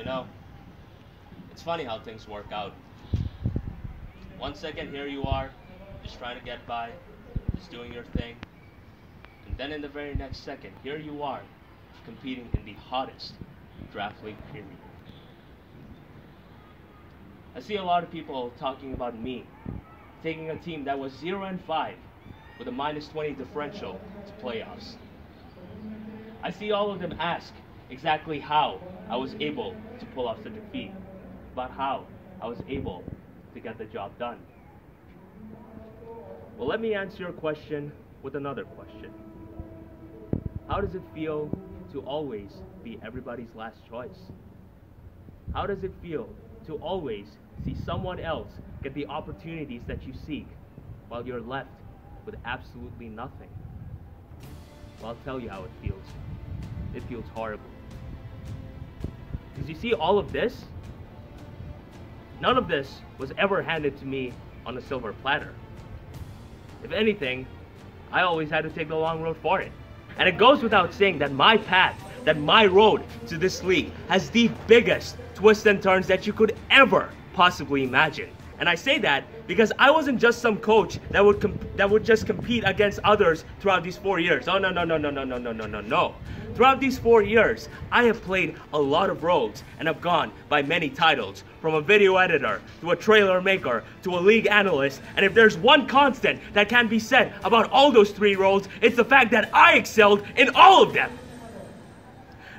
You know, it's funny how things work out. One second, here you are, just trying to get by, just doing your thing. And then in the very next second, here you are, competing in the hottest draft league period. I see a lot of people talking about me taking a team that was 0 and 5 with a minus 20 differential to playoffs. I see all of them ask exactly how I was able to pull off such a feat, about how I was able to get the job done. Well, let me answer your question with another question. How does it feel to always be everybody's last choice? How does it feel to always see someone else get the opportunities that you seek while you're left with absolutely nothing? Well, I'll tell you how it feels. It feels horrible. Because you see, all of this, none of this was ever handed to me on a silver platter. If anything, I always had to take the long road for it. And it goes without saying that my path, that my road to this league has the biggest twists and turns that you could ever possibly imagine. And I say that because I wasn't just some coach that would that would just compete against others throughout these four years. Oh no no no no no no no no no no. Throughout these four years, I have played a lot of roles and have gone by many titles, from a video editor to a trailer maker to a league analyst. And if there's one constant that can be said about all those three roles, it's the fact that I excelled in all of them.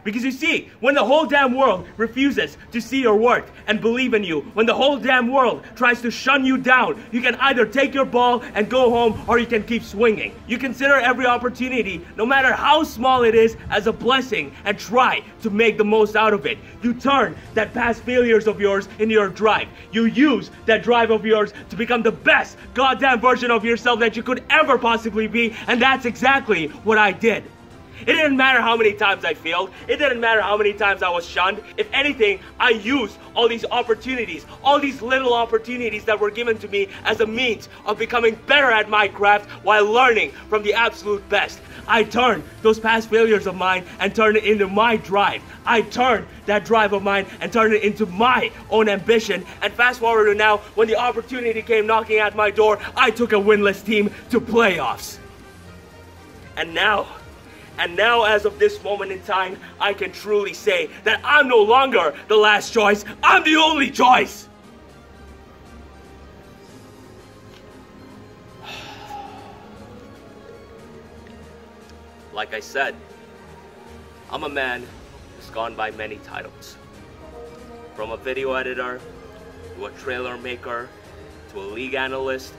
Because you see, when the whole damn world refuses to see your worth and believe in you, when the whole damn world tries to shun you down, you can either take your ball and go home or you can keep swinging. You consider every opportunity, no matter how small it is, as a blessing and try to make the most out of it. You turn that past failures of yours into your drive. You use that drive of yours to become the best goddamn version of yourself that you could ever possibly be, and that's exactly what I did. It didn't matter how many times I failed. It didn't matter how many times I was shunned. If anything, I used all these opportunities, all these little opportunities that were given to me as a means of becoming better at my craft while learning from the absolute best. I turned those past failures of mine and turned it into my drive. I turned that drive of mine and turned it into my own ambition. And fast forward to now, when the opportunity came knocking at my door, I took a winless team to playoffs. And now, and now, as of this moment in time, I can truly say that I'm no longer the last choice, I'm the only choice! Like I said, I'm a man who's gone by many titles. From a video editor, to a trailer maker, to a league analyst,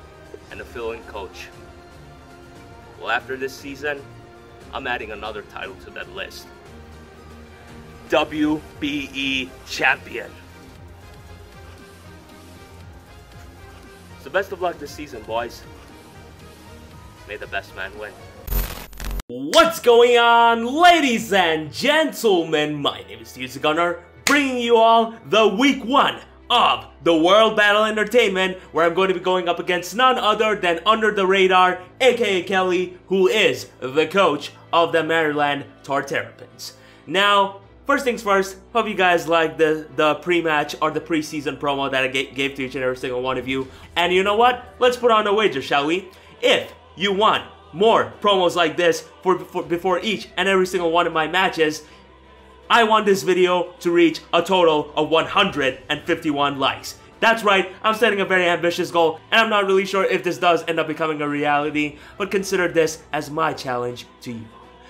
and a fill-in coach. Well, after this season, I'm adding another title to that list. WBE Champion. So best of luck this season, boys. May the best man win. What's going on, ladies and gentlemen? My name is Steve Gunner, bringing you all the week one of the World Battle Entertainment, where I'm going to be going up against none other than Under the Radar, aka Kelly, who is the coach of the Maryland Tar Terrapins. Now, first things first, hope you guys like the, the pre-match or the preseason promo that I gave to each and every single one of you. And you know what? Let's put on a wager, shall we? If you want more promos like this for, for before each and every single one of my matches, I want this video to reach a total of 151 likes. That's right, I'm setting a very ambitious goal, and I'm not really sure if this does end up becoming a reality, but consider this as my challenge to you.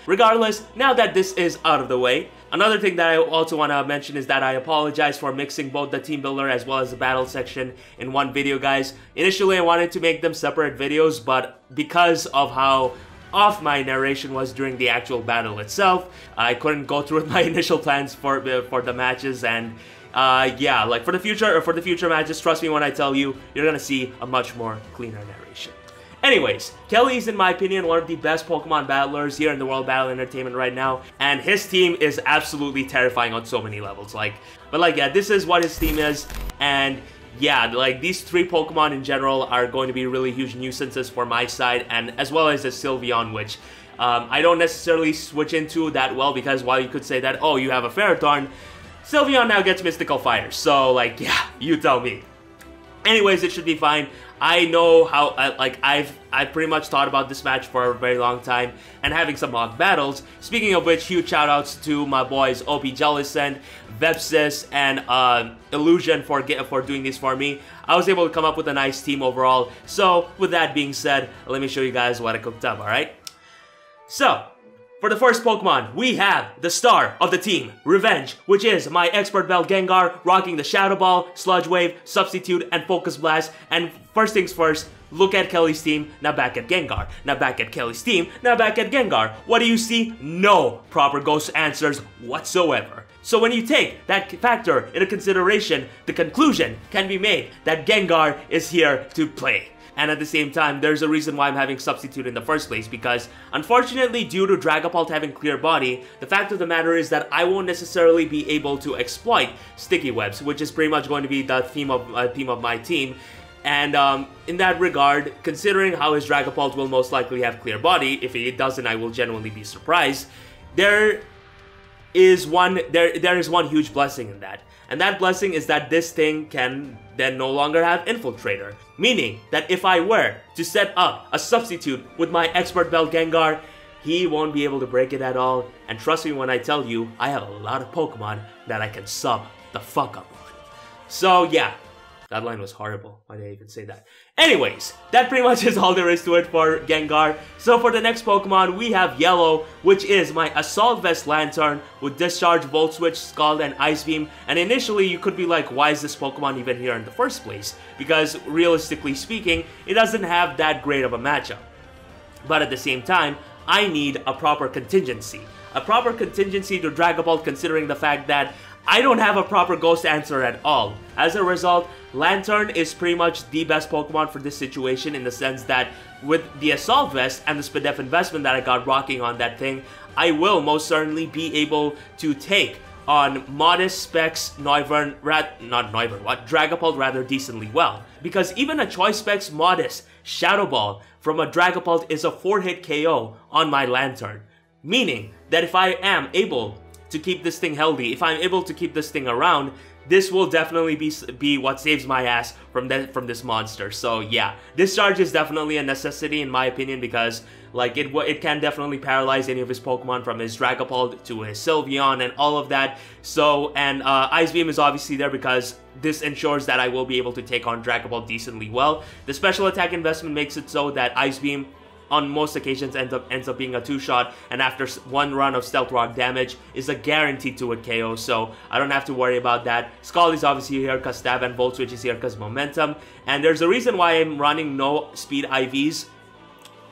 Regardless, now that this is out of the way, another thing that I also want to mention is that I apologize for mixing both the team builder as well as the battle section in one video, guys. Initially, I wanted to make them separate videos, but because of how off my narration was during the actual battle itself, I couldn't go through with my initial plans for, for the matches and uh, yeah, like for the future or for the future matches, trust me when I tell you, you're gonna see a much more cleaner narration. Anyways, Kelly is, in my opinion, one of the best Pokemon battlers here in the World Battle Entertainment right now, and his team is absolutely terrifying on so many levels. Like, but like, yeah, this is what his team is, and yeah, like these three Pokemon in general are going to be really huge nuisances for my side, and as well as the Sylveon, which um, I don't necessarily switch into that well because while you could say that, oh, you have a Ferrothorn, Sylveon now gets Mystical Fire, so like, yeah, you tell me. Anyways, it should be fine. I know how, uh, like, I've I've pretty much thought about this match for a very long time and having some mock battles. Speaking of which, huge shoutouts to my boys OP Jellicent, Vepsis, and uh, Illusion for get, for doing this for me. I was able to come up with a nice team overall. So, with that being said, let me show you guys what I cooked up, alright? So, for the first Pokemon, we have the star of the team, Revenge, which is my Expert Belt Gengar, rocking the Shadow Ball, Sludge Wave, Substitute, and Focus Blast. And first things first, look at Kelly's team, now back at Gengar. Now back at Kelly's team, now back at Gengar. What do you see? No proper ghost answers whatsoever. So when you take that factor into consideration, the conclusion can be made that Gengar is here to play. And at the same time, there's a reason why I'm having Substitute in the first place, because unfortunately, due to Dragapult having Clear Body, the fact of the matter is that I won't necessarily be able to exploit Sticky Webs, which is pretty much going to be the theme of, uh, theme of my team. And um, in that regard, considering how his Dragapult will most likely have Clear Body, if he doesn't, I will genuinely be surprised, there is one there there is one huge blessing in that. And that blessing is that this thing can then no longer have Infiltrator. Meaning that if I were to set up a substitute with my Expert Belt Gengar, he won't be able to break it at all. And trust me when I tell you, I have a lot of Pokemon that I can sub the fuck up on. So yeah, that line was horrible. Why did I even say that? Anyways, that pretty much is all there is to it for Gengar. So for the next Pokemon, we have Yellow, which is my Assault Vest Lanturn with Discharge, Volt Switch, Scald, and Ice Beam. And initially, you could be like, why is this Pokemon even here in the first place? Because realistically speaking, it doesn't have that great of a matchup. But at the same time, I need a proper contingency. A proper contingency to Dragapult considering the fact that I don't have a proper ghost answer at all. As a result, Lanturn is pretty much the best Pokemon for this situation in the sense that with the Assault Vest and the Spadef investment that I got rocking on that thing, I will most certainly be able to take on modest specs Noivern, not Noivern, what, Dragapult rather decently well. Because even a Choice Specs modest Shadow Ball from a Dragapult is a 4-hit KO on my Lanturn. Meaning that if I am able to keep this thing healthy, if I'm able to keep this thing around, this will definitely be be what saves my ass from that from this monster. So yeah, discharge is definitely a necessity in my opinion because like it it can definitely paralyze any of his Pokemon from his Dragapult to his Sylveon and all of that. So and uh, Ice Beam is obviously there because this ensures that I will be able to take on Dragapult decently well. The special attack investment makes it so that Ice Beam on most occasions ends up ends up being a two-shot, and after one run of Stealth Rock damage is a guarantee to a KO, so I don't have to worry about that. Scald is obviously here because Stab and Volt Switch is here because Momentum, and there's a reason why I'm running no speed IVs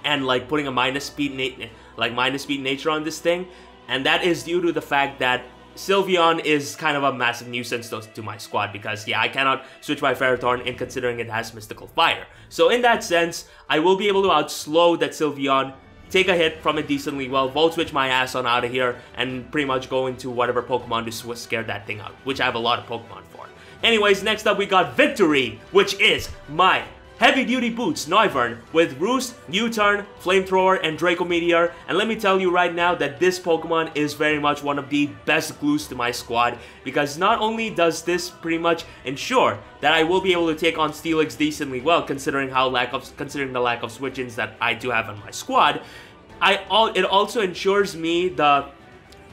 and like putting a minus speed like minus speed nature on this thing, and that is due to the fact that Sylveon is kind of a massive nuisance to, to, my squad because, yeah, I cannot switch my Ferrothorn in considering it has Mystical Fire. So in that sense, I will be able to outslow that Sylveon, take a hit from it decently well, Volt Switch my ass on out of here, and pretty much go into whatever Pokemon to scare that thing out, which I have a lot of Pokemon for. Anyways, next up we got Victory, which is my Heavy duty boots, Noivern, with Roost, U-Turn, Flamethrower, and Draco Meteor. And let me tell you right now that this Pokemon is very much one of the best glues to my squad. Because not only does this pretty much ensure that I will be able to take on Steelix decently well, considering how lack of considering the lack of switch-ins that I do have on my squad, I all it also ensures me the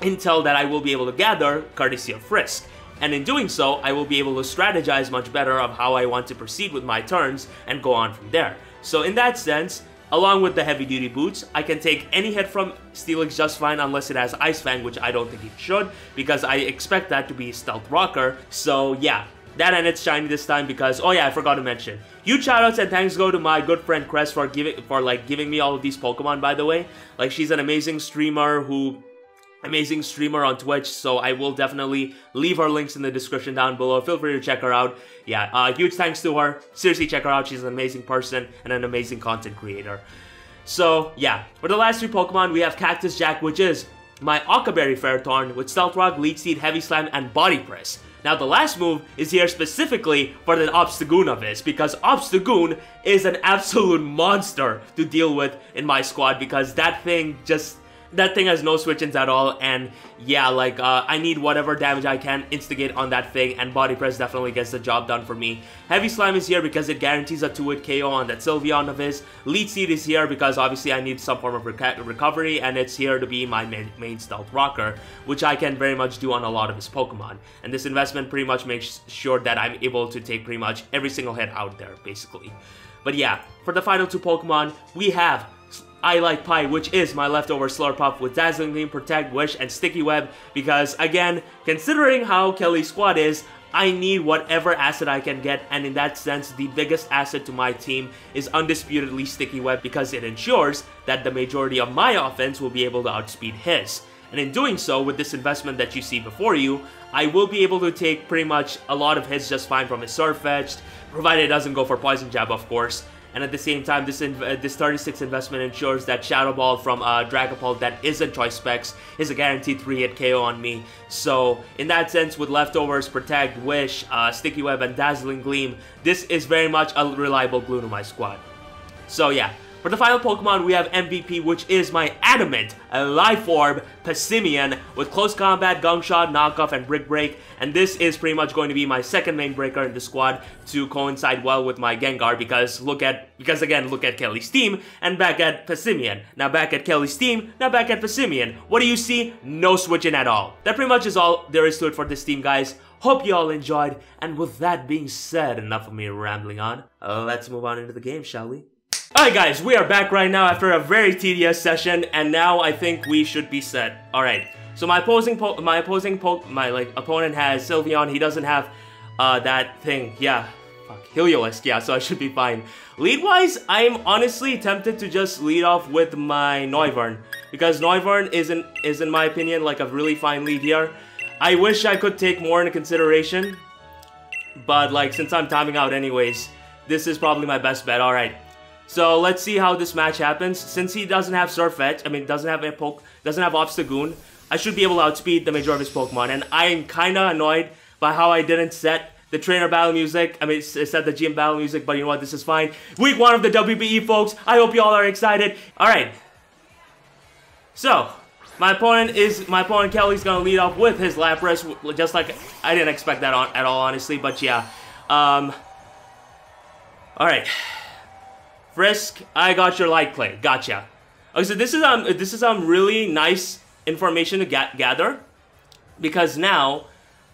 intel that I will be able to gather courtesy of Frisk and in doing so, I will be able to strategize much better of how I want to proceed with my turns and go on from there. So in that sense, along with the heavy duty boots, I can take any hit from Steelix just fine unless it has Ice Fang, which I don't think it should, because I expect that to be Stealth Rocker. So yeah, that and it's shiny this time because oh yeah I forgot to mention huge shoutouts and thanks go to my good friend Kress for giving for like giving me all of these Pokemon by the way like she's an amazing streamer who amazing streamer on Twitch, so I will definitely leave her links in the description down below. Feel free to check her out. Yeah, uh, huge thanks to her. Seriously, check her out. She's an amazing person and an amazing content creator. So, yeah. For the last three Pokemon, we have Cactus Jack, which is my Occaberry Ferrothorn with Stealth Rock, Leech Seed, Heavy Slam, and Body Press. Now, the last move is here specifically for the Obstagoon of this, because Obstagoon is an absolute monster to deal with in my squad, because that thing just that thing has no switch-ins at all and yeah like uh, I need whatever damage I can instigate on that thing and body press definitely gets the job done for me. Heavy Slam is here because it guarantees a 2-hit KO on that Sylveon of his. Leech Seed is here because obviously I need some form of recovery and it's here to be my main, main stealth rocker which I can very much do on a lot of his Pokemon. And this investment pretty much makes sure that I'm able to take pretty much every single hit out there basically. But yeah, for the final two Pokemon, we have I Like Pie, which is my leftover Slurpuff with Dazzling Gleam, Protect, Wish, and Sticky Web, because again, considering how Kelly's squad is, I need whatever asset I can get, and in that sense, the biggest asset to my team is undisputedly Sticky Web because it ensures that the majority of my offense will be able to outspeed his. And in doing so, with this investment that you see before you, I will be able to take pretty much a lot of hits just fine from his Sirfetch'd, provided it doesn't go for Poison Jab, of course. And at the same time, this uh, this 36 investment ensures that Shadow Ball from uh, Dragapult that isn't Choice Specs is a guaranteed 3-hit KO on me. So, in that sense, with Leftovers, Protect, Wish, uh, Sticky Web, and Dazzling Gleam, this is very much a reliable glue to my squad. So yeah, for the final Pokemon, we have MVP, which is my Adamant Life Orb Passimian with Close Combat, Gunk Shot, Knockoff, and Brick Break. And this is pretty much going to be my second main breaker in the squad to coincide well with my Gengar because look at, because again, look at Kelly's team and back at Passimian. Now back at Kelly's team, now back at Passimian. What do you see? No switching at all. That pretty much is all there is to it for this team, guys. Hope you all enjoyed, and with that being said, enough of me rambling on, let's move on into the game, shall we? Alright guys, we are back right now after a very tedious session, and now I think we should be set. Alright, so my opposing my opposing my like opponent has Sylveon, he doesn't have uh, that thing, yeah, fuck, Heliolisk, yeah, so I should be fine. Lead-wise, I'm honestly tempted to just lead off with my Noivern, because Noivern isn't, is in my opinion like a really fine lead here. I wish I could take more into consideration, but like since I'm timing out anyways, this is probably my best bet, alright. So let's see how this match happens. Since he doesn't have Sirfetch'd, I mean doesn't have a poke, doesn't have Obstagoon, I should be able to outspeed the majority of his Pokemon. And I am kinda annoyed by how I didn't set the trainer battle music. I mean, set the gym battle music, but you know what? This is fine. Week one of the WBE, folks. I hope you all are excited. All right. So, my opponent is my opponent Kelly's gonna lead off with his Lapras, just like I didn't expect that on, at all, honestly. But yeah. Um. All right. Frisk, I got your light clay. Gotcha. Okay, so this is um this is um really nice information to ga gather because now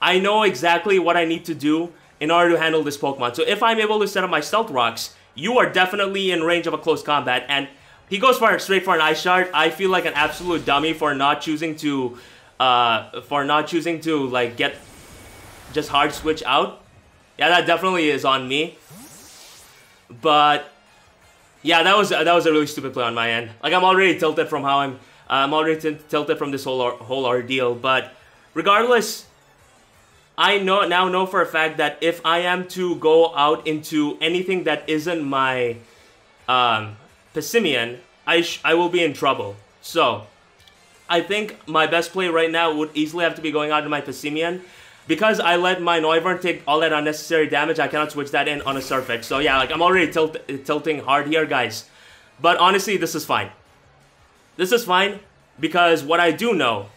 I know exactly what I need to do in order to handle this Pokemon. So if I'm able to set up my Stealth Rocks, you are definitely in range of a close combat. And he goes for straight for an Ice Shard. I feel like an absolute dummy for not choosing to, uh, for not choosing to like get just hard switch out. Yeah, that definitely is on me. But yeah, that was that was a really stupid play on my end. Like I'm already tilted from how I'm I'm already tilted from this whole whole ordeal. But regardless, I know now know for a fact that if I am to go out into anything that isn't my um, Passimian, I I will be in trouble. So I think my best play right now would easily have to be going out to my Passimian because I let my Noivern take all that unnecessary damage, I cannot switch that in on a Sirfetch'd. So yeah, like I'm already tilt tilting hard here, guys. But honestly, this is fine. This is fine because what I do know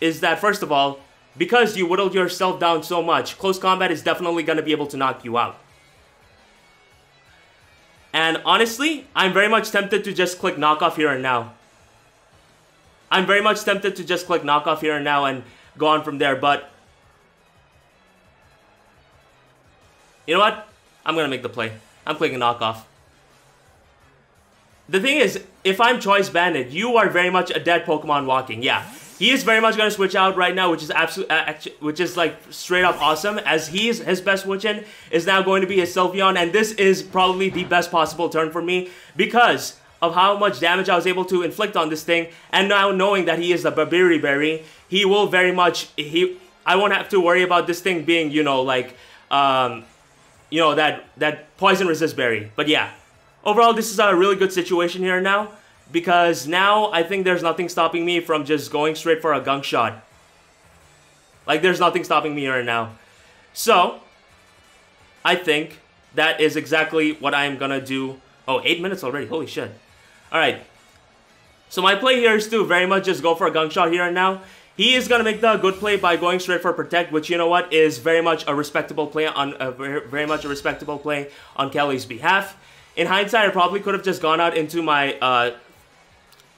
is that, first of all, because you whittled yourself down so much, close combat is definitely going to be able to knock you out. And honestly, I'm very much tempted to just click knockoff here and now. I'm very much tempted to just click knockoff here and now and go on from there, but You know what? I'm gonna make the play. I'm clicking knockoff. The thing is, if I'm Choice Banded, you are very much a dead Pokemon walking. Yeah, he is very much gonna switch out right now, which is absolute, uh, which is like straight up awesome. As he's his best switch in is now going to be his Sylveon, and this is probably the best possible turn for me because of how much damage I was able to inflict on this thing, and now knowing that he is the Babiri Berry, he will very much he. I won't have to worry about this thing being, you know, like um, you know, that, that poison resist berry. But yeah, overall, this is a really good situation here now because now I think there's nothing stopping me from just going straight for a gunk shot. Like, there's nothing stopping me here now. So, I think that is exactly what I'm gonna do. Oh, eight minutes already. Holy shit. Alright. So my play here is to very much just go for a gunk shot here and now. He is going to make the good play by going straight for protect, which you know what is very much a respectable play on very, very much a respectable play on Kelly's behalf. In hindsight, I probably could have just gone out into my uh,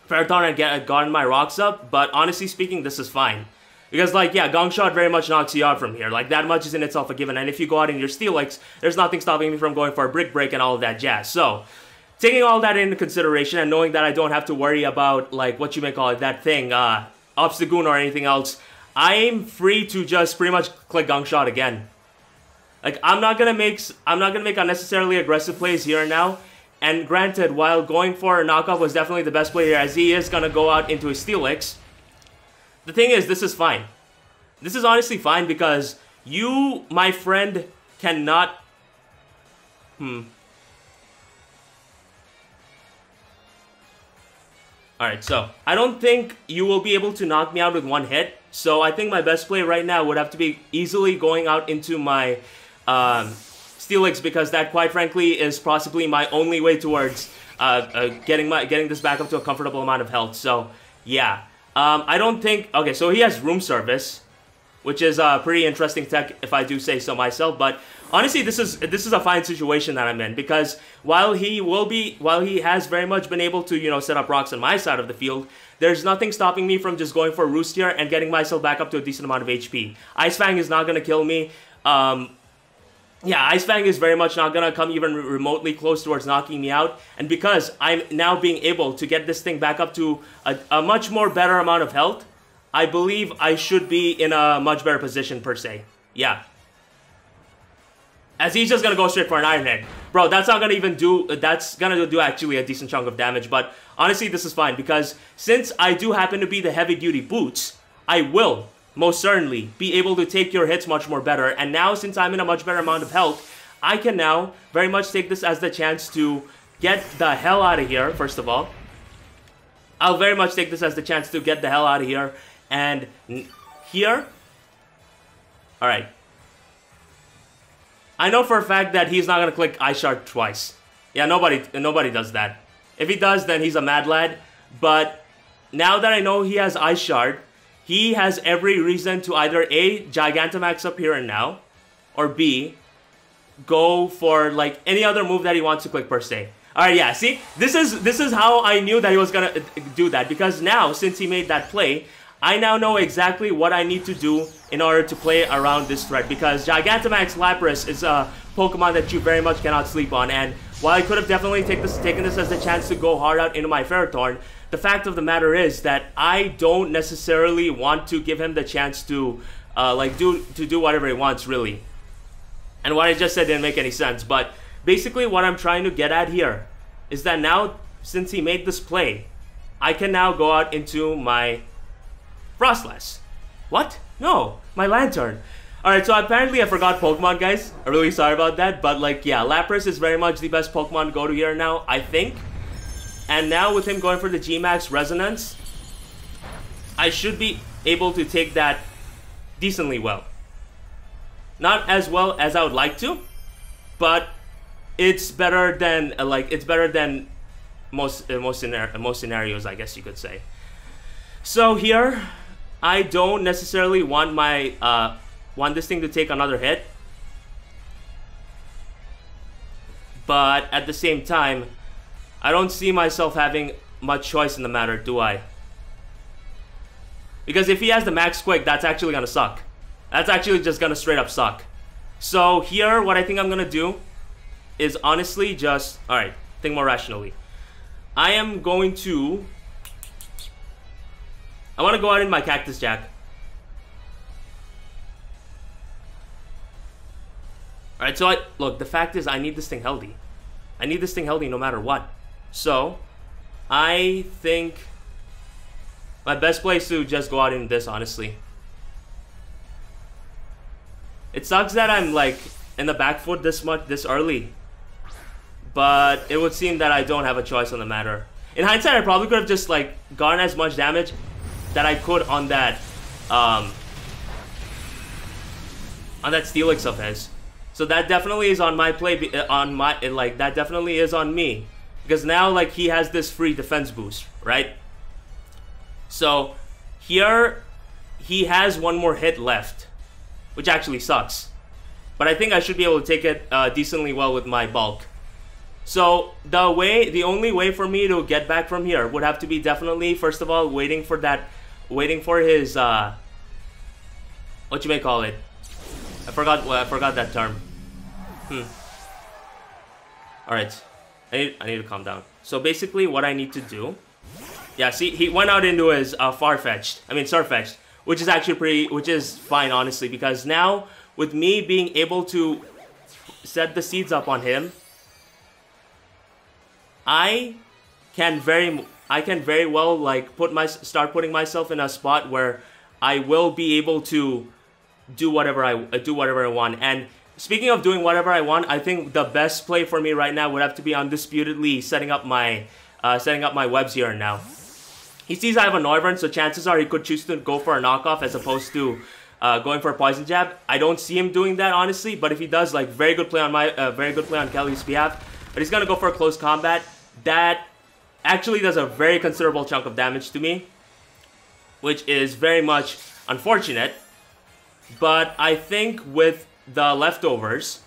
Ferrothorn and get, gotten my rocks up, but honestly speaking, this is fine. Because, like, yeah, Gunk Shot very much knocks you out from here. Like, that much is in itself a given. And if you go out in your Steelix, there's nothing stopping me from going for a Brick Break and all of that jazz. So, taking all that into consideration and knowing that I don't have to worry about, like, what you may call it, that thing, uh, Obstagoon or anything else, I'm free to just pretty much click Gunk Shot again. Like, I'm not gonna make, I'm not gonna make unnecessarily aggressive plays here and now. And granted, while going for a knockoff was definitely the best play here, as he is gonna go out into his Steelix, the thing is, this is fine. This is honestly fine because you, my friend, cannot... Hmm. Alright, so I don't think you will be able to knock me out with one hit. So I think my best play right now would have to be easily going out into my um, Steelix because that, quite frankly, is possibly my only way towards uh, uh, getting my getting this back up to a comfortable amount of health. So yeah, um, I don't think... Okay, so he has room service, which is a pretty interesting tech if I do say so myself. But honestly, this is this is a fine situation that I'm in because while he will be... While he has very much been able to, you know, set up rocks on my side of the field, there's nothing stopping me from just going for Roost here and getting myself back up to a decent amount of HP. Ice Fang is not to kill me. Um, yeah, Ice Fang is very much not gonna come even remotely close towards knocking me out. And because I'm now being able to get this thing back up to a, a, much more better amount of health, I believe I should be in a much better position per se. Yeah. As he's just gonna go straight for an Iron Head. Bro, that's not gonna even do, that's gonna do actually a decent chunk of damage. But honestly, this is fine because since I do happen to be the heavy duty boots, I will most certainly be able to take your hits much more better. And now, since I'm in a much better amount of health, I can now very much take this as the chance to get the hell out of here, first of all. I'll very much take this as the chance to get the hell out of here. And here... Alright. I know for a fact that he's not to click Ice Shard twice. Yeah, nobody nobody does that. If he does, then he's a mad lad. But now that I know he has Ice Shard, he has every reason to either A, Gigantamax up here and now, or B, go for like any other move that he wants to click per se. Alright, yeah, see? This is this is how I knew that he was gonna uh, do that, because now, since he made that play, I now know exactly what I need to do in order to play around this threat, because Gigantamax Lapras is a Pokemon that you very much cannot sleep on, and while I could have definitely take this, taken this as a chance to go hard out into my Ferrothorn, the fact of the matter is that I don't necessarily want to give him the chance to uh, like do to do whatever he wants really. And what I just said didn't make any sense. But basically what I'm trying to get at here is that now since he made this play, I can now go out into my Froslass. What? No, my Lanturn. Alright, so apparently I forgot Pokemon, guys. I'm really sorry about that. But, like, yeah, Lapras is very much the best Pokemon to go to here now, I think. And now with him going for the G-Max Resonance, I should be able to take that decently well. Not as well as I would like to, but it's better than uh, like it's better than most uh, most most scenarios, I guess you could say. So here, I don't necessarily want my uh, want this thing to take another hit, but at the same time, I don't see myself having much choice in the matter, do I? Because if he has the max quick, that's actually gonna suck. That's actually just gonna straight up suck. So here, what I think I'm gonna do is honestly just, alright, think more rationally. I am going to, I wanna go out in my Cactus Jack. Alright, so I, look, the fact is I need this thing healthy. I need this thing healthy no matter what. So, I think my best place to just go out in this, honestly. It sucks that I'm like in the back foot this much this early. But it would seem that I don't have a choice on the matter. In hindsight, I probably could have just like gotten as much damage that I could on that um on that Steelix of his. So that definitely is on my play on my like that definitely is on me. Because now, like, he has this free defense boost, right? So here he has one more hit left, which actually sucks. But I think I should be able to take it uh, decently well with my bulk. So the way, the only way for me to get back from here would have to be definitely, first of all, waiting for that, waiting for his, uh, what you may call it. I forgot, well, I forgot that term. Hmm. All right, I need, I need to calm down. So basically, what I need to do, yeah, see, he went out into his uh, far-fetched, I mean, far fetched, which is actually pretty, which is fine, honestly, because now with me being able to set the seeds up on him, I can very I can very well like put my start putting myself in a spot where I will be able to do whatever I uh, do whatever I want. And speaking of doing whatever I want, I think the best play for me right now would have to be undisputedly setting up my uh, setting up my webs here now. He sees I have a Noivern, so chances are he could choose to go for a knockoff as opposed to uh, going for a poison jab. I don't see him doing that honestly, but if he does, like very good play on my uh, very good play on Kelly's behalf. But he's gonna go for a close combat. That actually does a very considerable chunk of damage to me, which is very much unfortunate. But I think with the leftovers,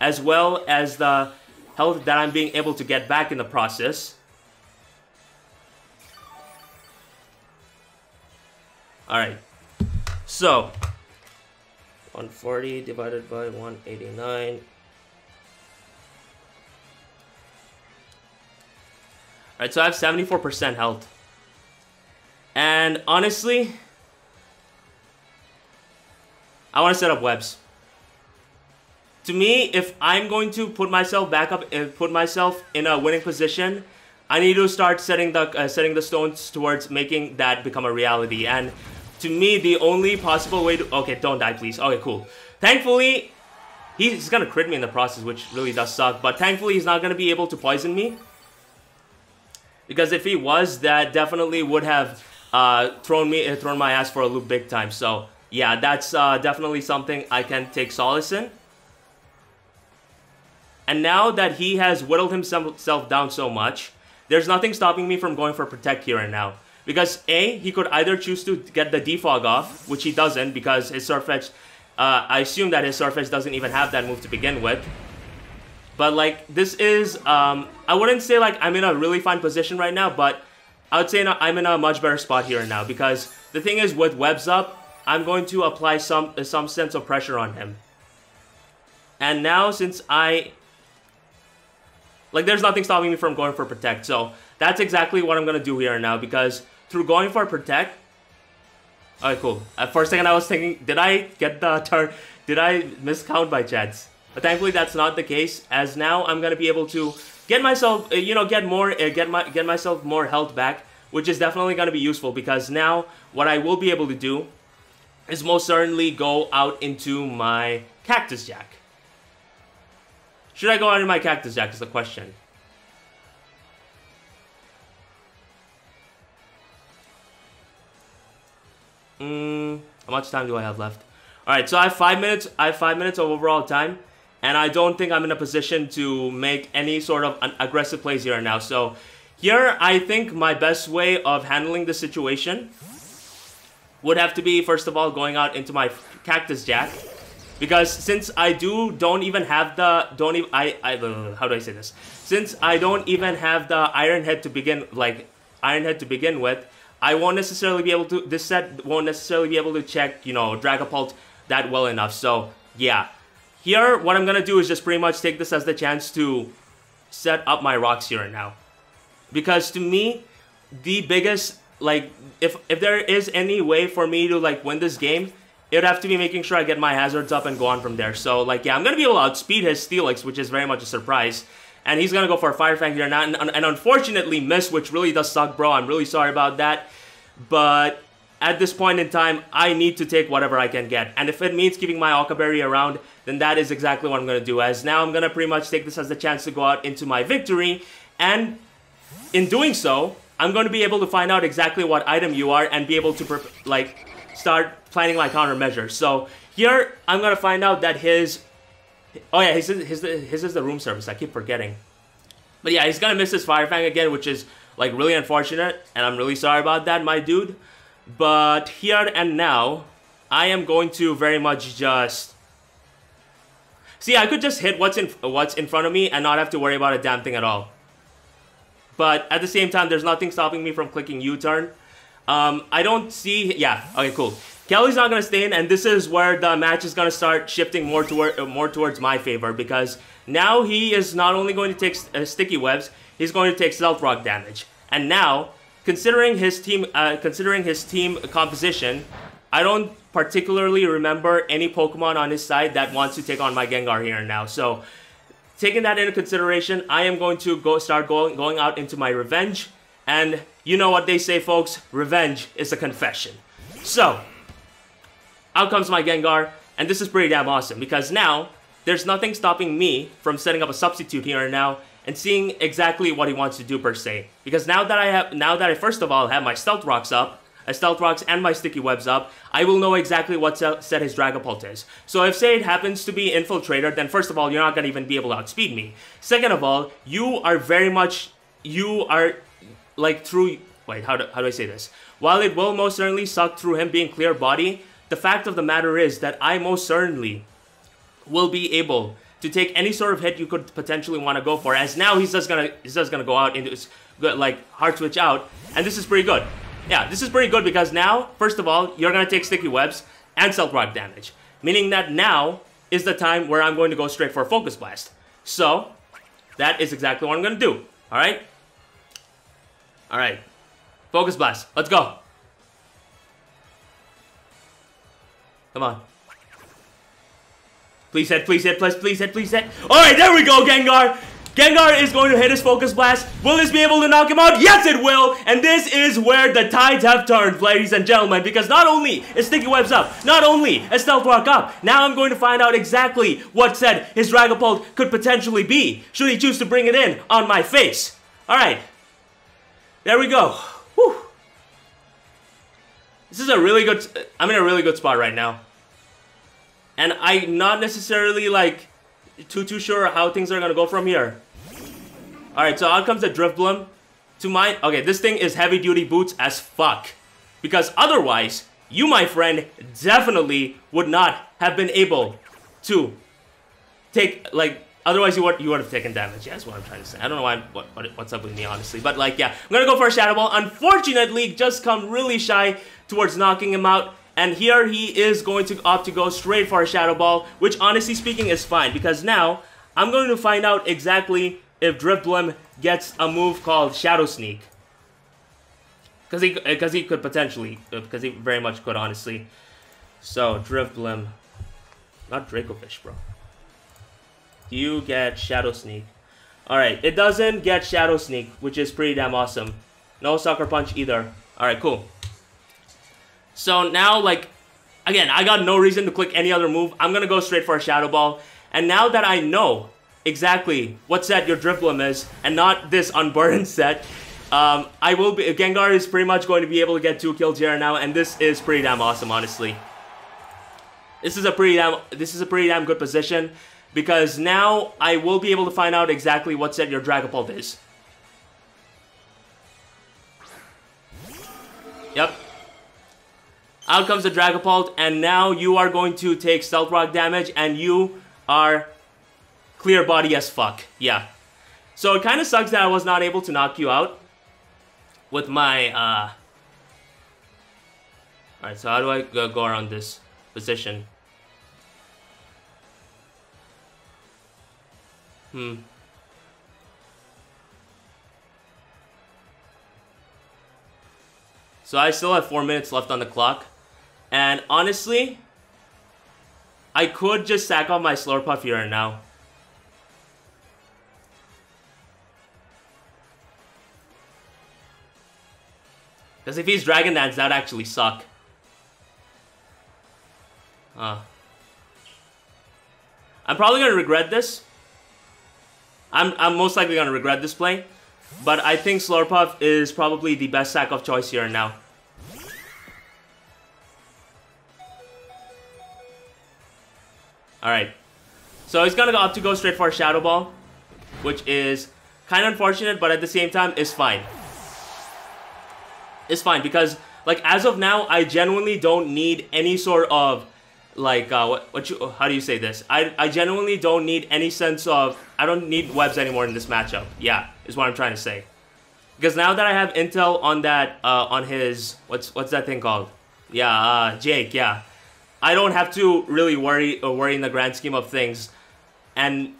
as well as the health that I'm being able to get back in the process, Alright. So, 140 divided by 189. Alright, so I have 74% health. And honestly, I want to set up webs. To me, if I'm going to put myself back up, and uh, put myself in a winning position, I need to start setting the uh, setting the stones towards making that become a reality. And to me, the only possible way to... Okay, don't die, please. Okay, cool. Thankfully, he's gonna crit me in the process, which really does suck. But thankfully, he's not gonna be able to poison me. Because if he was, that definitely would have uh, thrown me, uh, thrown my ass for a loop big time. So, yeah, that's uh, definitely something I can take solace in. And now that he has whittled himself down so much, there's nothing stopping me from going for Protect here and now. Because A, he could either choose to get the defog off, which he doesn't because his Sirfetch'd, uh, I assume that his Sirfetch'd doesn't even have that move to begin with. But like, this is, um, I wouldn't say like I'm in a really fine position right now, but I would say I'm in a much better spot here now because the thing is with webs up, I'm going to apply some, some sense of pressure on him. And now since I like, there's nothing stopping me from going for Protect. So, that's exactly what I'm to do here now. Because through going for Protect... Alright, cool. At first second, I was thinking, did I get the turn? Did I miscount by chance? But thankfully, that's not the case. As now, I'm going to be able to get myself, uh, you know, get more, uh, get my, get myself more health back. Which is definitely going to be useful. Because now, what I will be able to do is most certainly go out into my Cactus Jack. Should I go out in my Cactus Jack is the question. Mm, how much time do I have left? Alright, so I have five minutes. I have five minutes of overall time. And I don't think I'm in a position to make any sort of aggressive plays here now. So here, I think my best way of handling the situation would have to be, first of all, going out into my Cactus Jack. Because since I do don't even have the don't even I I uh, how do I say this? Since I don't even have the Iron Head to begin like Iron Head to begin with, I won't necessarily be able to this set won't necessarily be able to check you know Dragapult that well enough. So yeah, here what I'm gonna do is just pretty much take this as the chance to set up my rocks here and now, because to me the biggest like if if there is any way for me to like win this game it would have to be making sure I get my hazards up and go on from there. So, like, yeah, I'm going to be able to outspeed his Steelix, which is very much a surprise. And he's going to go for a Fire Fang here now. And, and, unfortunately miss, which really does suck, bro. I'm really sorry about that. But at this point in time, I need to take whatever I can get. And if it means keeping my Occa Berry around, then that is exactly what I'm going to do. As now I'm going to pretty much take this as the chance to go out into my victory. And in doing so, I'm going to be able to find out exactly what item you are and be able to, like, start planning my countermeasures. So here, I'm going to find out that his... Oh yeah, his, his, his is the room service. I keep forgetting. But yeah, he's going to miss his Fire Fang again, which is Like, really unfortunate, and I'm really sorry about that, my dude. But here and now, I am going to very much just... See, I could just hit what's in what's in front of me and not have to worry about a damn thing at all. But at the same time, there's nothing stopping me from clicking U-turn. Um, I don't see... Yeah, okay, cool. Kelly's not to stay in, and this is where the match is to start shifting more, toward, uh, more towards my favor, because now he is not only going to take uh, sticky webs, he's going to take stealth rock damage. And now, considering his team, uh, considering his team composition, I don't particularly remember any Pokemon on his side that wants to take on my Gengar here and now. So, taking that into consideration, I am going to go start going going out into my revenge. And you know what they say, folks, revenge is a confession. So, out comes my Gengar, and this is pretty damn awesome because now there's nothing stopping me from setting up a substitute here and now and seeing exactly what he wants to do per se. Because now that I have, now that I first of all have my Stealth Rocks up, a Stealth Rocks and my Sticky Webs up, I will know exactly what set his Dragapult is. So if say it happens to be Infiltrator, then first of all, you're not to even be able to outspeed me. Second of all, you are very much, you are like through, wait, how do, how do I say this? While it will most certainly suck through him being clear body, the fact of the matter is that I most certainly will be able to take any sort of hit you could potentially want to go for. As now he's just gonna he's just gonna go out into his like hard switch out, and this is pretty good. Yeah, this is pretty good because now, first of all, you're gonna take sticky webs and stealth rock damage, meaning that now is the time where I'm going to go straight for focus blast. So that is exactly what I'm gonna do. All right. All right. Focus blast. Let's go. Come on. Please hit, please hit, please, please hit, please hit. Alright, there we go, Gengar! Gengar is going to hit his Focus Blast. Will this be able to knock him out? Yes, it will! And this is where the tides have turned, ladies and gentlemen, because not only is Sticky Webs up, not only is Stealth Rock up, now I'm going to find out exactly what said his Dragapult could potentially be, should he choose to bring it in on my face. Alright. There we go. Whew. This is a really good... I'm in a really good spot right now. And I'm not necessarily, like, too, too sure how things are gonna go from here. Alright, so out comes the Drifblim. To my... Okay, this thing is heavy-duty boots as fuck. Because otherwise, you, my friend, definitely would not have been able to take, like, Otherwise, you would you would have taken damage. Yeah, that's what I'm trying to say. I don't know why what, what what's up with me honestly, but like yeah, I'm gonna go for a Shadow Ball. Unfortunately, just come really shy towards knocking him out. And here he is going to opt to go straight for a Shadow Ball, which honestly speaking is fine because now I'm going to find out exactly if Drifblim gets a move called Shadow Sneak. Because he, because he could potentially, uh, because he very much could honestly. So, Drifblim, not Dracovish, bro. You get Shadow Sneak. Alright, it doesn't get Shadow Sneak, which is pretty damn awesome. No Sucker Punch either. Alright, cool. So now, like, again, I got no reason to click any other move. I'm gonna go straight for a Shadow Ball. And now that I know exactly what set your Drifblim is, and not this Unburdened set, um, I will be- Gengar is pretty much going to be able to get two kills here now, and this is pretty damn awesome, honestly. This is a pretty damn- this is a pretty damn good position because now I will be able to find out exactly what set your Dragapult is. Yep. Out comes the Dragapult, and now you are going to take Stealth Rock damage, and you are clear body as fuck. Yeah. So it kind of sucks that I was not able to knock you out with my, uh... Alright, so how do I go around this position? Hmm. So I still have four minutes left on the clock. And honestly, I could just sack off my Slurpuff here and now. Because if he's Dragon Dance, that'd actually suck. Uh. I'm probably going to regret this. I'm, I'm most likely going to regret this play. But I think Slurpuff is probably the best sack of choice here and now. Alright. So he's gonna opt to go straight for a Shadow Ball. Which is kind of unfortunate, but at the same time is fine. It's fine because like as of now, I genuinely don't need any sort of like uh, what what you how do you say this? I I genuinely don't need any sense of I don't need webs anymore in this matchup. Yeah, is what I'm trying to say. Because now that I have intel on that uh, on his what's what's that thing called? Yeah, uh, Jake. Yeah, I don't have to really worry uh, worry in the grand scheme of things, and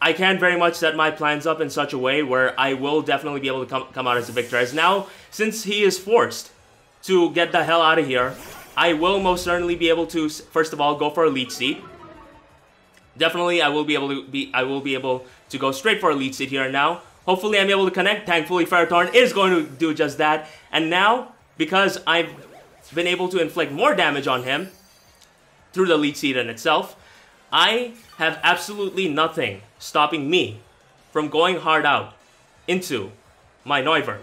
I can very much set my plans up in such a way where I will definitely be able to come come out as a victor. As now, since he is forced to get the hell out of here, I will most certainly be able to, first of all, go for a Leech Seed. Definitely, I will be able to be. I will be able to go straight for a Leech Seed here and now. Hopefully, I'm able to connect. Thankfully, Ferrothorn is going to do just that. And now, because I've been able to inflict more damage on him through the Leech Seed in itself, I have absolutely nothing stopping me from going hard out into my Noivern.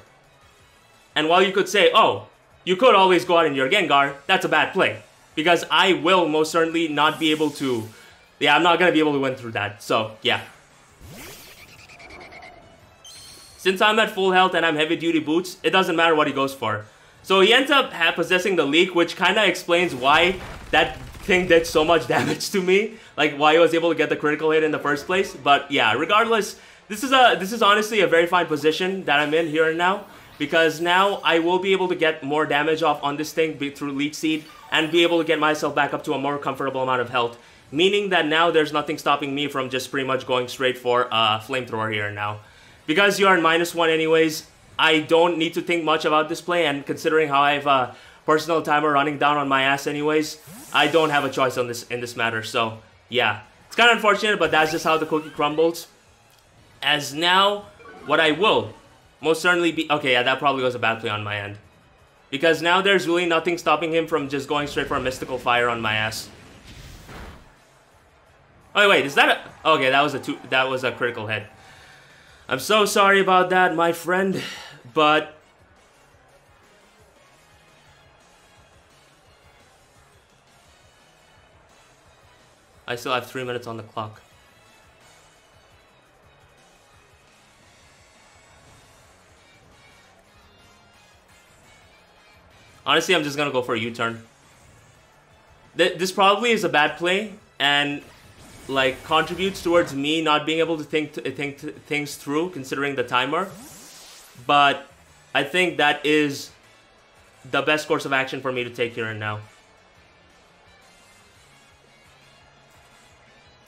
And while you could say, oh, you could always go out in your Gengar. That's a bad play. Because I will most certainly not be able to... Yeah, I'm not going to be able to win through that. So, yeah. Since I'm at full health and I'm heavy duty boots, it doesn't matter what he goes for. So he ends up possessing the leak, which kind of explains why that thing did so much damage to me. Like why I was able to get the critical hit in the first place. But yeah, regardless, this is a this is honestly a very fine position that I'm in here and now because now I will be able to get more damage off on this thing through Leech Seed and be able to get myself back up to a more comfortable amount of health. Meaning that now there's nothing stopping me from just pretty much going straight for a uh, Flamethrower here and now. Because you are in minus one anyways, I don't need to think much about this play and considering how I have a personal timer running down on my ass anyways, I don't have a choice on this in this matter. So yeah, it's kind of unfortunate but that's just how the cookie crumbles. As now, what I will most certainly be... Okay, yeah, that probably was a bad play on my end. Because now there's really nothing stopping him from just going straight for a Mystical Fire on my ass. Oh, wait, is that a... Okay, that was a two, that was a critical hit. I'm so sorry about that, my friend, but... I still have three minutes on the clock. Honestly, I'm just gonna go for a U-turn. This probably is a bad play, and like contributes towards me not being able to think think things through, considering the timer. But I think that is the best course of action for me to take here and now.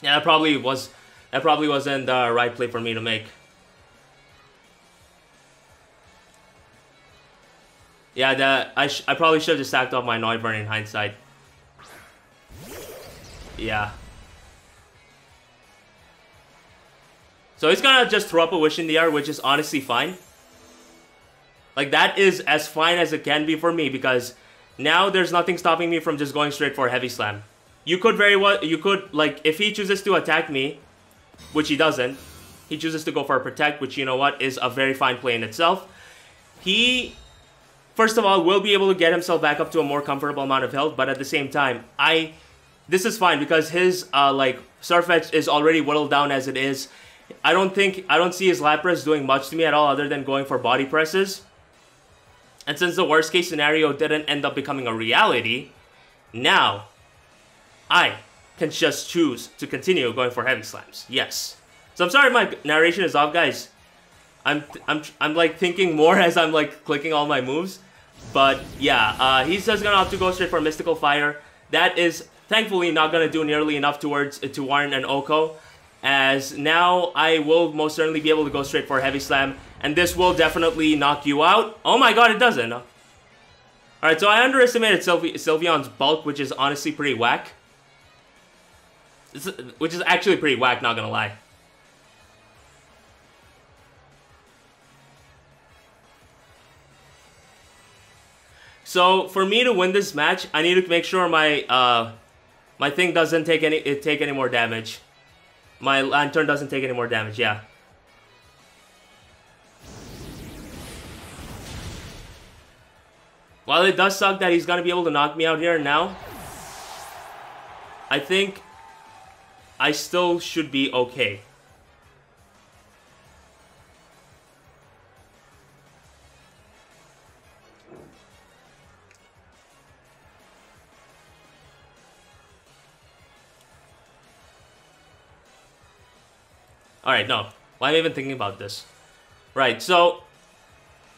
Yeah, that probably was that probably wasn't the right play for me to make. Yeah, that I, I probably should have just sacked off my Noivern in hindsight. Yeah. So he's gonna just throw up a Wish in the air, which is honestly fine. Like, that is as fine as it can be for me, because now there's nothing stopping me from just going straight for a Heavy Slam. You could very well, you could, like, if he chooses to attack me, which he doesn't, he chooses to go for a Protect, which, you know what, is a very fine play in itself. He first of all, will be able to get himself back up to a more comfortable amount of health, but at the same time, I this is fine because his uh, like Sirfetch'd is already whittled down as it is. I don't think I don't see his Lapras doing much to me at all other than going for body presses. And since the worst case scenario didn't end up becoming a reality, now I can just choose to continue going for heavy slams. Yes. So I'm sorry my narration is off, guys. I'm I'm I'm like thinking more as I'm like clicking all my moves. But yeah, uh, he's just gonna have to go straight for Mystical Fire. That is thankfully not gonna do nearly enough towards uh, to warn an OHKO. As now I will most certainly be able to go straight for Heavy Slam, and this will definitely knock you out. Oh my god, it doesn't. Alright, so I underestimated Sylve Sylveon's bulk, which is honestly pretty whack. It's, which is actually pretty whack, not gonna lie. So for me to win this match, I need to make sure my uh, my thing doesn't take any it take any more damage. My Lanturn doesn't take any more damage. Yeah. While it does suck that he's gonna be able to knock me out here now, I think I still should be okay. Alright, no. Why am I even thinking about this? Right, so...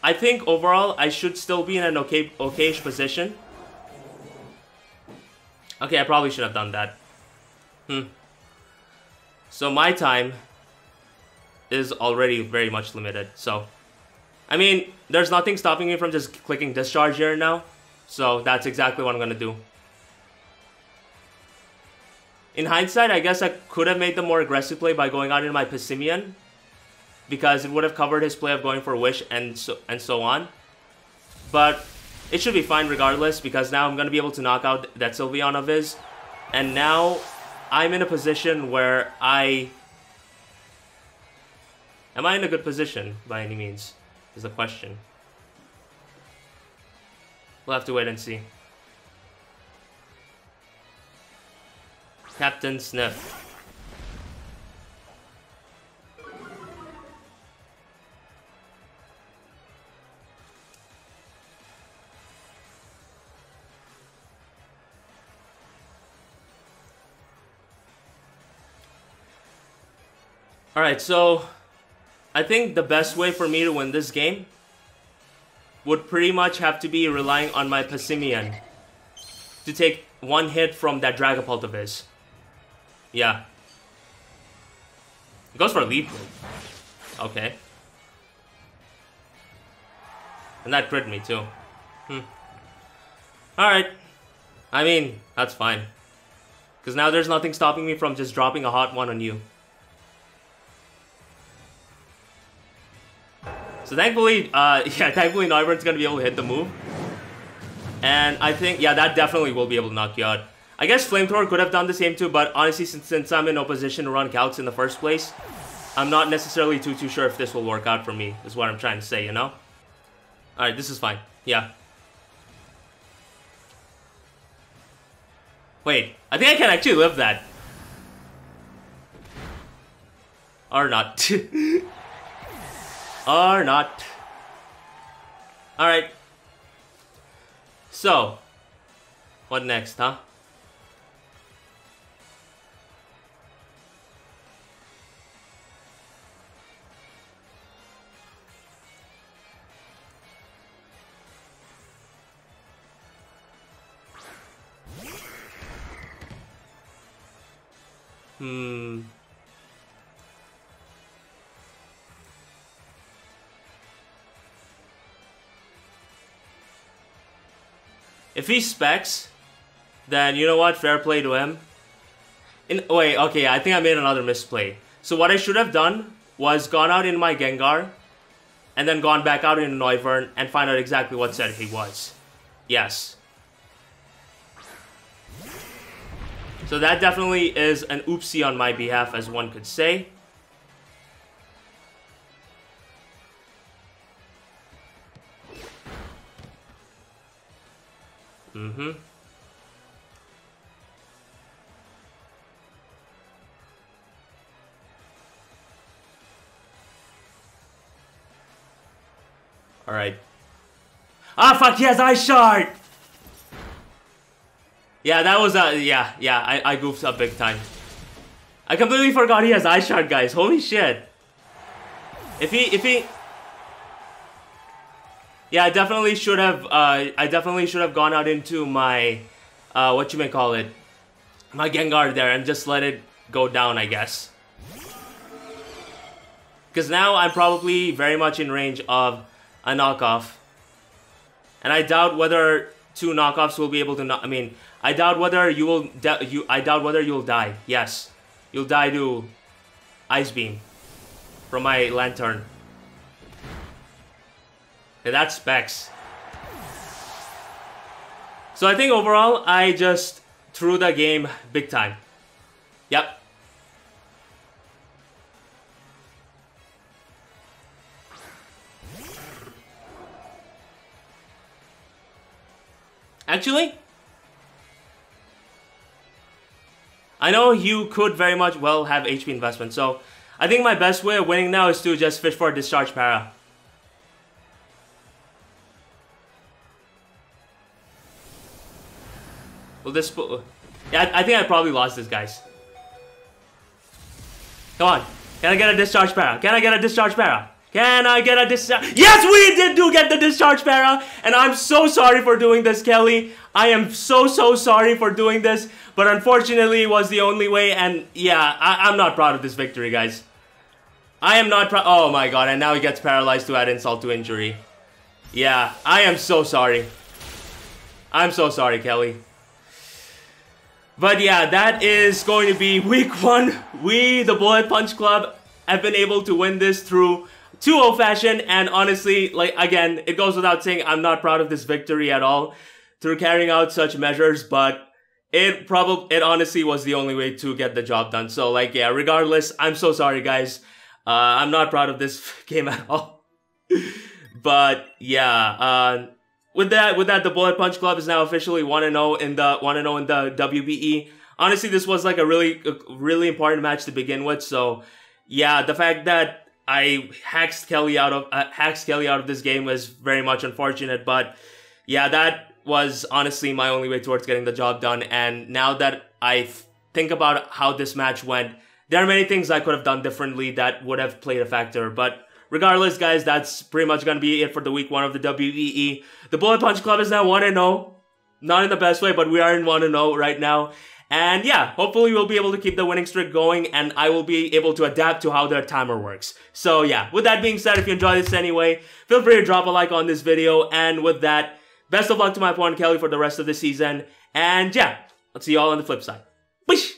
I think overall, I should still be in an okay, okayish position. Okay, I probably should have done that. Hmm. So my time is already very much limited, so... I mean, there's nothing stopping me from just clicking discharge here now. So that's exactly what I'm gonna do. In hindsight, I guess I could have made the more aggressive play by going out in my Passimian. Because it would have covered his play of going for Wish and so, and so on. But it should be fine regardless because now I'm going to be able to knock out that Sylveon of his. And now I'm in a position where I... Am I in a good position by any means? Is the question. We'll have to wait and see. Captain Sniff. Alright, so I think the best way for me to win this game would pretty much have to be relying on my Passimian to take one hit from that Dragapult of his. Yeah. It goes for a leap. Okay. And that crit me too. Hmm. Alright. I mean, that's fine. Because now there's nothing stopping me from just dropping a hot one on you. So thankfully, uh, yeah, thankfully Noivern's gonna be able to hit the move. And I think, yeah, that definitely will be able to knock you out. I guess Flamethrower could have done the same too, but honestly, since, since I'm in no position to run calcs in the first place, I'm not necessarily too, too sure if this will work out for me, is what I'm trying to say, you know? Alright, this is fine. Yeah. Wait, I think I can actually live that. Or not. or not. Alright. So, what next, huh? Hmm. If he specs, then you know what? Fair play to him. In wait, okay, I think I made another misplay. So what I should have done was gone out in my Gengar, and then gone back out in Noivern and find out exactly what set he was. Yes. So that definitely is an oopsie on my behalf, as one could say. Mm-hmm. Alright. Ah, fuck, he has Ice Shard! Yeah, that was, uh, yeah, yeah, I, I goofed up big time. I completely forgot he has Ice Shard, guys. Holy shit. If he, if he, yeah, I definitely should have. Uh, I definitely should have gone out into my, uh, what you may call it, my Gengar there and just let it go down, I guess. Because now I'm probably very much in range of a knockoff. And I doubt whether two knockoffs will be able to. I mean, I doubt whether you will. you. I doubt whether you'll die. Yes, you'll die to Ice Beam from my Lanturn. That's specs. So I think overall, I just threw the game big time. Yep. Actually, I know you could very much well have HP investment, so I think my best way of winning now is to just fish for a discharge para. Well, this... Yeah, I think I probably lost this, guys. Come on. Can I get a discharge para? Can I get a discharge para? Can I get a discharge? Yes, we did do get the discharge para! And I'm so sorry for doing this, Kelly. I am so, so sorry for doing this. But unfortunately, it was the only way. And yeah, I I'm not proud of this victory, guys. I am not proud. Oh my god, and now he gets paralyzed to add insult to injury. Yeah, I am so sorry. I'm so sorry, Kelly. But yeah, that is going to be week one. We, the Bullet Punch Club, have been able to win this through 2-0 fashion. And honestly, like, again, it goes without saying, I'm not proud of this victory at all through carrying out such measures, but it probably, it honestly was the only way to get the job done. So like, yeah, regardless, I'm so sorry, guys. Uh, I'm not proud of this game at all. but yeah, uh, with that, with that, the Bullet Punch Club is now officially one and zero oh in the one and zero oh in the WBE. Honestly, this was like a really, a really important match to begin with. So, yeah, the fact that I hacked Kelly out of uh, hacked Kelly out of this game was very much unfortunate. But yeah, that was honestly my only way towards getting the job done. And now that I think about how this match went, there are many things I could have done differently that would have played a factor. But regardless, guys, that's pretty much going to be it for the week one of the WBE. The Bullet Punch Club is now 1-0. Not in the best way, but we are in 1-0 right now. And yeah, hopefully we'll be able to keep the winning streak going and I will be able to adapt to how their timer works. So yeah, with that being said, if you enjoyed this anyway, feel free to drop a like on this video. And with that, best of luck to my opponent Kelly for the rest of the season. And yeah, I'll see you all on the flip side. Peace!